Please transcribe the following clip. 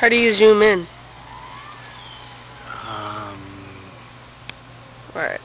How do you zoom in? Um, Alright.